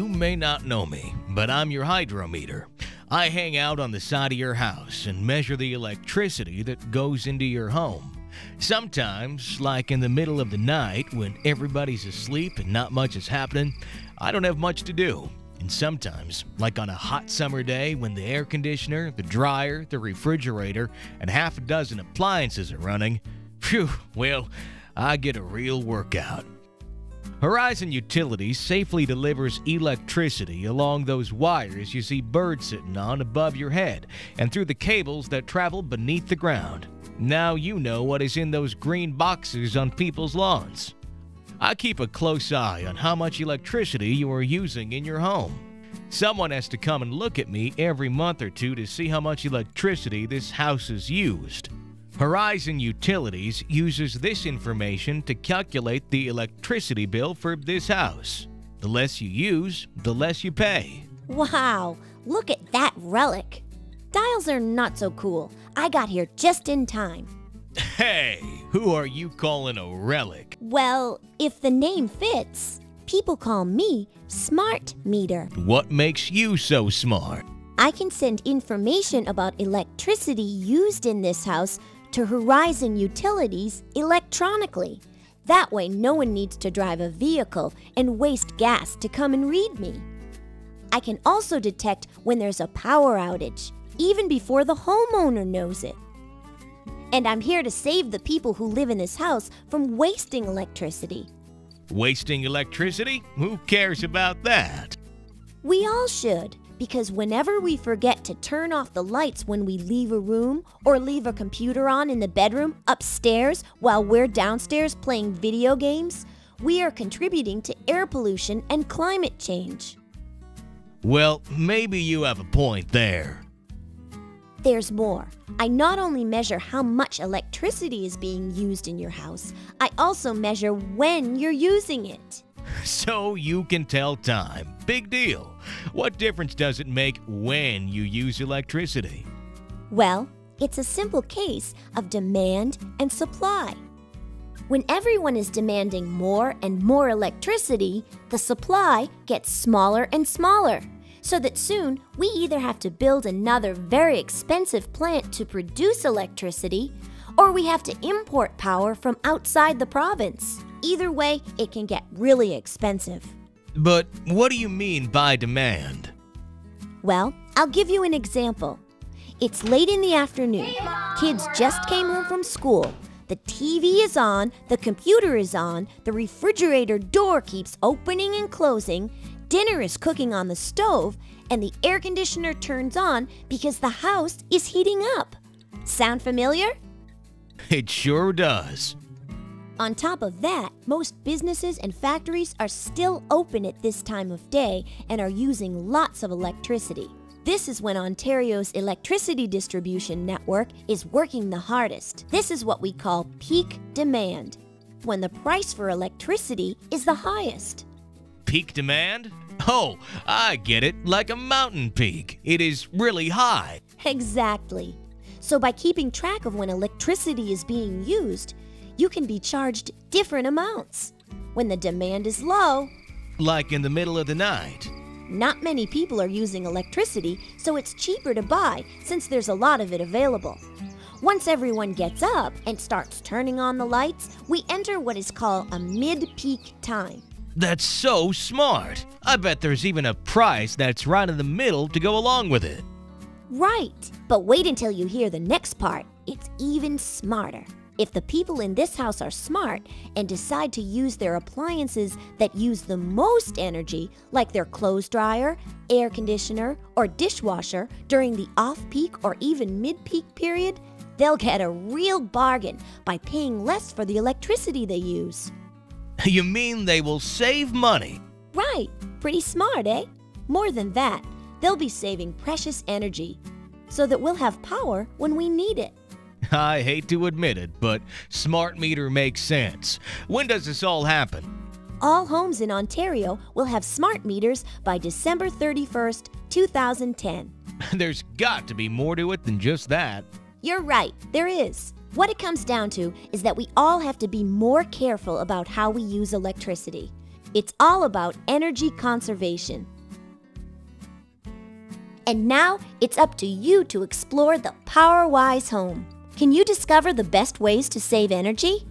may not know me, but I'm your hydro meter. I hang out on the side of your house and measure the electricity that goes into your home. Sometimes, like in the middle of the night when everybody's asleep and not much is happening, I don't have much to do. And sometimes, like on a hot summer day when the air conditioner, the dryer, the refrigerator, and half a dozen appliances are running, phew, well, I get a real workout. Horizon Utilities safely delivers electricity along those wires you see birds sitting on above your head and through the cables that travel beneath the ground. Now you know what is in those green boxes on people's lawns. I keep a close eye on how much electricity you are using in your home. Someone has to come and look at me every month or two to see how much electricity this house has used. Horizon Utilities uses this information to calculate the electricity bill for this house. The less you use, the less you pay. Wow, look at that relic. Dials are not so cool. I got here just in time. Hey, who are you calling a relic? Well, if the name fits, people call me Smart Meter. What makes you so smart? I can send information about electricity used in this house to Horizon Utilities electronically. That way, no one needs to drive a vehicle and waste gas to come and read me. I can also detect when there's a power outage, even before the homeowner knows it. And I'm here to save the people who live in this house from wasting electricity. Wasting electricity? Who cares about that? We all should because whenever we forget to turn off the lights when we leave a room or leave a computer on in the bedroom upstairs while we're downstairs playing video games, we are contributing to air pollution and climate change. Well, maybe you have a point there. There's more. I not only measure how much electricity is being used in your house, I also measure when you're using it. So you can tell time. Big deal. What difference does it make when you use electricity? Well, it's a simple case of demand and supply. When everyone is demanding more and more electricity, the supply gets smaller and smaller. So that soon we either have to build another very expensive plant to produce electricity, or we have to import power from outside the province. Either way, it can get really expensive. But what do you mean by demand? Well, I'll give you an example. It's late in the afternoon. Kids just came home from school. The TV is on, the computer is on, the refrigerator door keeps opening and closing, dinner is cooking on the stove, and the air conditioner turns on because the house is heating up. Sound familiar? It sure does. On top of that, most businesses and factories are still open at this time of day and are using lots of electricity. This is when Ontario's electricity distribution network is working the hardest. This is what we call peak demand, when the price for electricity is the highest. Peak demand? Oh, I get it, like a mountain peak. It is really high. Exactly. So, by keeping track of when electricity is being used, you can be charged different amounts. When the demand is low, like in the middle of the night, not many people are using electricity, so it's cheaper to buy since there's a lot of it available. Once everyone gets up and starts turning on the lights, we enter what is called a mid peak time. That's so smart. I bet there's even a price that's right in the middle to go along with it. Right, but wait until you hear the next part. It's even smarter. If the people in this house are smart and decide to use their appliances that use the most energy, like their clothes dryer, air conditioner, or dishwasher, during the off peak or even mid peak period, they'll get a real bargain by paying less for the electricity they use. You mean they will save money? Right, pretty smart, eh? More than that, they'll be saving precious energy so that we'll have power when we need it. I hate to admit it, but smart meter makes sense. When does this all happen? All homes in Ontario will have smart meters by December 31st, 2010. There's got to be more to it than just that. You're right, there is. What it comes down to is that we all have to be more careful about how we use electricity. It's all about energy conservation. And now it's up to you to explore the PowerWise home. Can you discover the best ways to save energy?